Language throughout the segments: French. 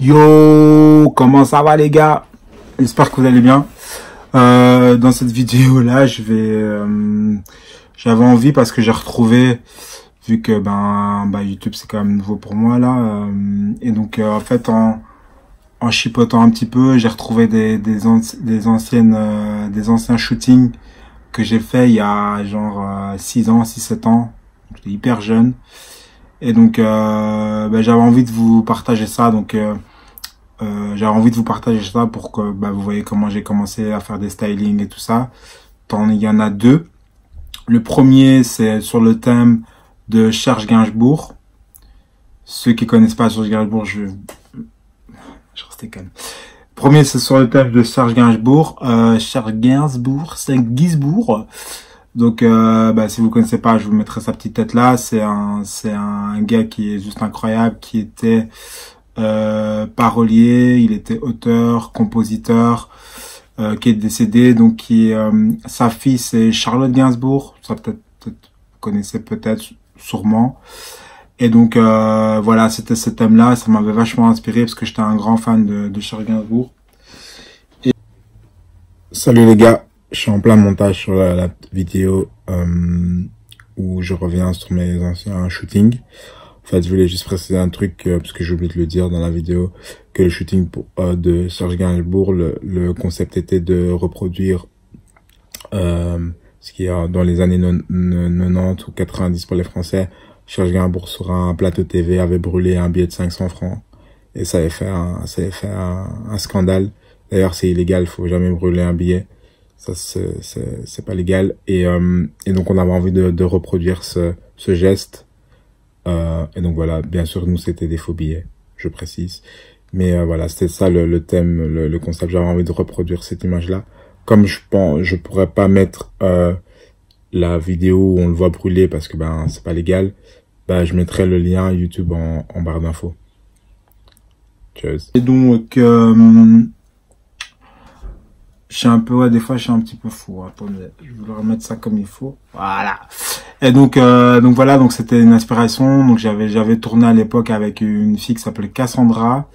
Yo, comment ça va les gars? J'espère que vous allez bien. Euh, dans cette vidéo là, je vais, euh, j'avais envie parce que j'ai retrouvé, vu que ben, bah, YouTube c'est quand même nouveau pour moi là, euh, et donc en fait en en chipotant un petit peu, j'ai retrouvé des des, des anciennes des anciens shootings que j'ai fait il y a genre 6 ans, 6 7 ans. J'étais hyper jeune. Et donc euh, ben, j'avais envie de vous partager ça. Donc euh, euh, j'avais envie de vous partager ça pour que ben, vous voyez comment j'ai commencé à faire des stylings et tout ça. Tant il y en a deux. Le premier c'est sur le thème de Serge Gainsbourg. Ceux qui connaissent pas Serge Gainsbourg, je je restais calme. Premier c'est sur le thème de Serge Gainsbourg. Euh, Serge Gainsbourg, c'est Gainsbourg. Donc, euh, bah, si vous connaissez pas, je vous mettrai sa petite tête là. C'est un, c'est un gars qui est juste incroyable, qui était euh, parolier, il était auteur, compositeur, euh, qui est décédé. Donc, qui, euh, sa fille c'est Charlotte Gainsbourg. Ça peut-être, peut vous connaissez peut-être, sûrement. Et donc, euh, voilà, c'était ce thème-là. Ça m'avait vachement inspiré parce que j'étais un grand fan de, de Charlotte Gainsbourg. Salut les gars je suis en plein montage sur la, vidéo euh, où je reviens sur mes anciens shootings. En fait, je voulais juste préciser un truc, euh, parce que j'ai oublié de le dire dans la vidéo, que le shooting euh, de Serge Gainsbourg, le, concept était de reproduire ce qui est dans les années 90 ou 90 pour les Français. Serge Gainsbourg sur un plateau TV avait brûlé un billet de 500 francs. Et ça avait fait un, ça avait fait un, un scandale. D'ailleurs, c'est illégal, faut jamais brûler un billet ça c'est pas légal. Et, euh, et donc on avait envie de, de reproduire ce, ce geste. Euh, et donc voilà. Bien sûr nous c'était des faux billets je précise. Mais euh, voilà c'était ça le, le thème le, le concept. J'avais envie de reproduire cette image là comme je pense je pourrais pas mettre euh, la vidéo où on le voit brûler parce que ben c'est pas légal ben je mettrai le lien YouTube en, en barre d'infos. Et donc euh, je suis un peu, ouais, des fois, je suis un petit peu fou. Attendez, je vais remettre ça comme il faut. Voilà. Et donc, euh, donc voilà, donc c'était une inspiration. Donc j'avais, j'avais tourné à l'époque avec une fille qui s'appelait Cassandra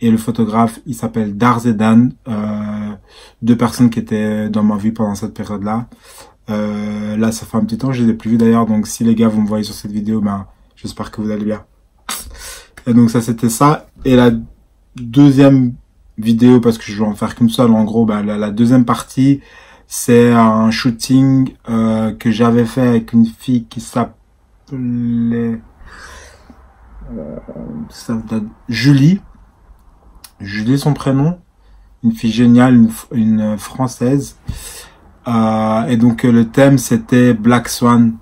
et le photographe, il s'appelle Darzedan. Euh, deux personnes qui étaient dans ma vie pendant cette période-là. Euh, là, ça fait un petit temps, je les ai plus vus d'ailleurs. Donc si les gars vous me voyez sur cette vidéo, ben j'espère que vous allez bien. Et donc ça, c'était ça. Et la deuxième vidéo parce que je vais en faire qu'une seule. En gros, bah, la, deuxième partie, c'est un shooting euh, que j'avais fait avec une fille qui s'appelait euh, Julie. Julie, son prénom. Une fille géniale, une, française. Euh, et donc le thème c'était Black Swan.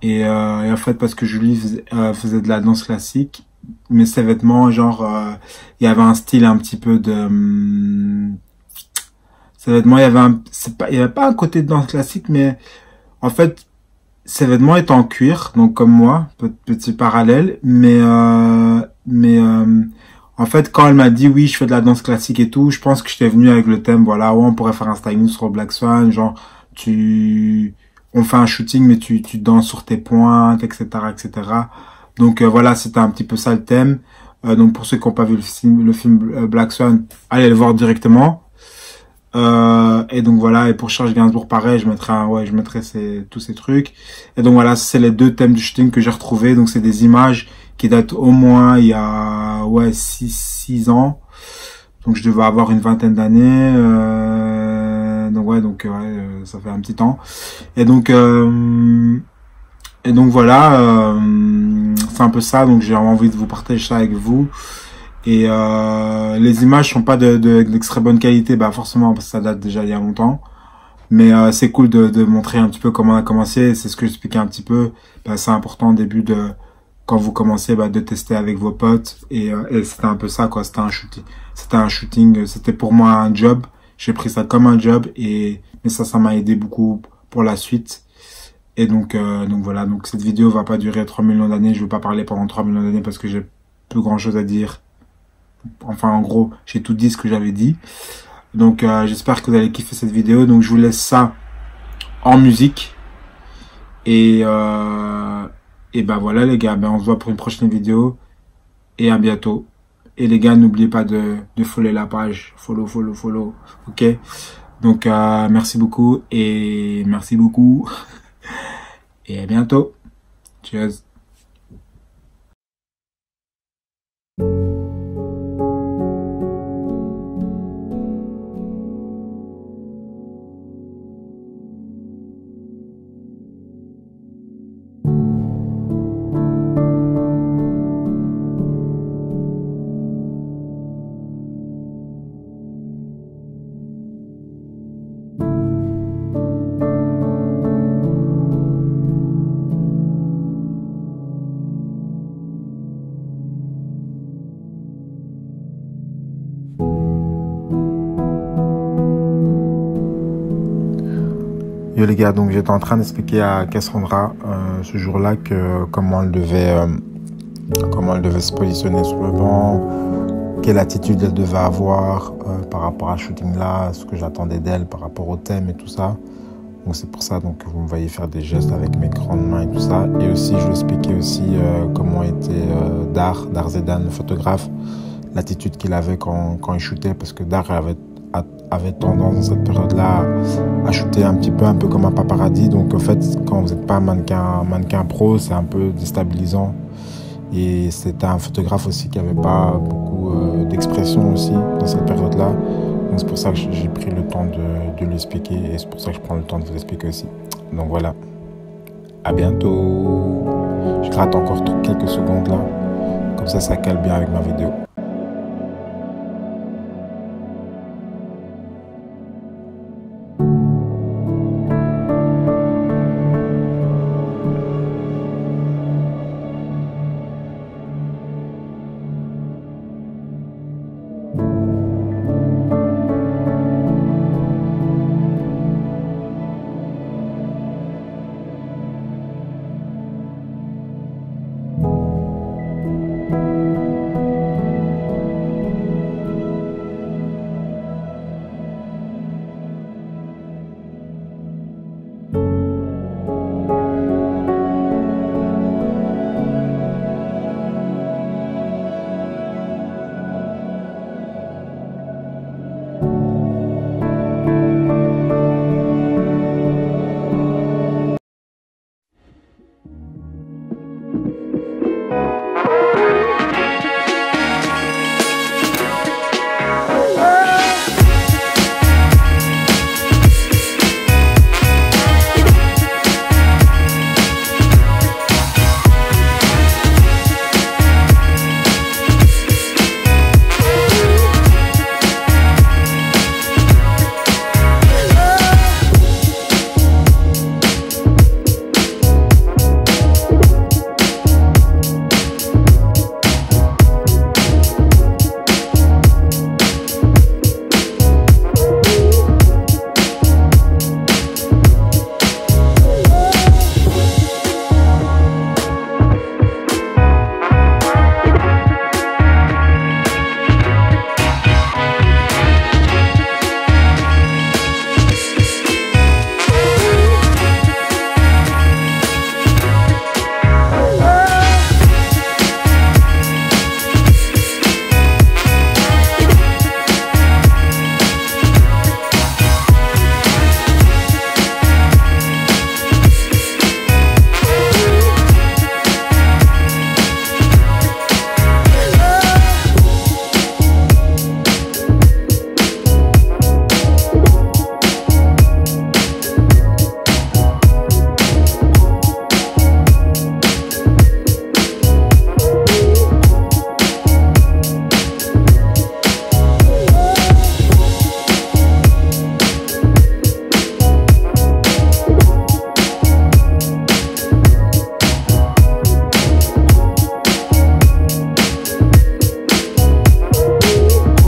Et, et, en fait parce que Julie faisait, faisait de la danse classique mais ses vêtements, genre, euh, il y avait un style un petit peu de... Hum, ses vêtements, il y avait un... Pas, il y avait pas un côté de danse classique, mais en fait, ses vêtements étaient en cuir, donc comme moi, petit parallèle, mais... Euh, mais euh, en fait, quand elle m'a dit oui, je fais de la danse classique et tout, je pense que j'étais venu avec le thème, voilà, où on pourrait faire un styling sur Black Swan, genre, tu... On fait un shooting, mais tu, tu danses sur tes pointes, etc., etc. Donc euh, voilà, c'était un petit peu ça le thème. Euh, donc pour ceux qui n'ont pas vu le film, le film euh, Black Swan, allez le voir directement. et donc voilà, et pour Charles Gainsbourg, pareil, je mettrai, ouais, je mettrai ces, tous ces trucs. Et donc voilà, c'est les deux thèmes du shooting que j'ai retrouvé. Donc c'est des images qui datent au moins il y a ouais 6 six ans. Donc je devais avoir une vingtaine d'années. donc ouais, donc ouais, ça fait un petit temps. Et donc et donc voilà c'est un peu ça, donc j'ai envie de vous partager ça avec vous. Et euh, les images sont pas de, de, bonne qualité, bah forcément parce que ça date déjà il y a longtemps. Mais euh, c'est cool de, de montrer un petit peu comment on a commencé. C'est ce que j'expliquais un petit peu. Bah, c'est important au début de quand vous commencez bah, de tester avec vos potes. Et, euh, et c'était un peu ça quoi. C'était un shooting. C'était un shooting. C'était pour moi un job. J'ai pris ça comme un job et mais ça ça m'a aidé beaucoup pour la suite. Et donc, euh, donc voilà, donc cette vidéo va pas durer 3 millions d'années. Je vais pas parler pendant 3 millions d'années parce que j'ai plus grand chose à dire. Enfin, en gros, j'ai tout dit ce que j'avais dit. Donc, euh, j'espère que vous allez kiffer cette vidéo. Donc, je vous laisse ça en musique. Et, euh, et ben voilà les gars, ben on se voit pour une prochaine vidéo. Et à bientôt. Et les gars, n'oubliez pas de, de follow la page. Follow, follow, follow. Ok Donc, euh, merci beaucoup et merci beaucoup. Et à bientôt. Cheers. Yo les gars, donc j'étais en train d'expliquer à Cassandra euh, ce jour-là que comment elle devait euh, comment elle devait se positionner sur le banc, quelle attitude elle devait avoir euh, par rapport à shooting là, ce que j'attendais d'elle par rapport au thème et tout ça. Donc c'est pour ça donc que vous me voyez faire des gestes avec mes grandes mains et tout ça. Et aussi je lui expliquais aussi comment était Dar, Dar Zedan, le photographe, l'attitude qu'il avait quand, quand il shootait parce que Dar avait avait tendance dans cette période-là à shooter un petit peu, un peu comme un paparazzi. Donc en fait, quand vous n'êtes pas un mannequin, mannequin pro, c'est un peu déstabilisant. Et c'était un photographe aussi qui n'avait pas beaucoup euh, d'expression aussi dans cette période-là. Donc c'est pour ça que j'ai pris le temps de, de l'expliquer et c'est pour ça que je prends le temps de vous expliquer aussi. Donc voilà. À bientôt. Je gratte encore quelques secondes là. Comme ça, ça cale bien avec ma vidéo.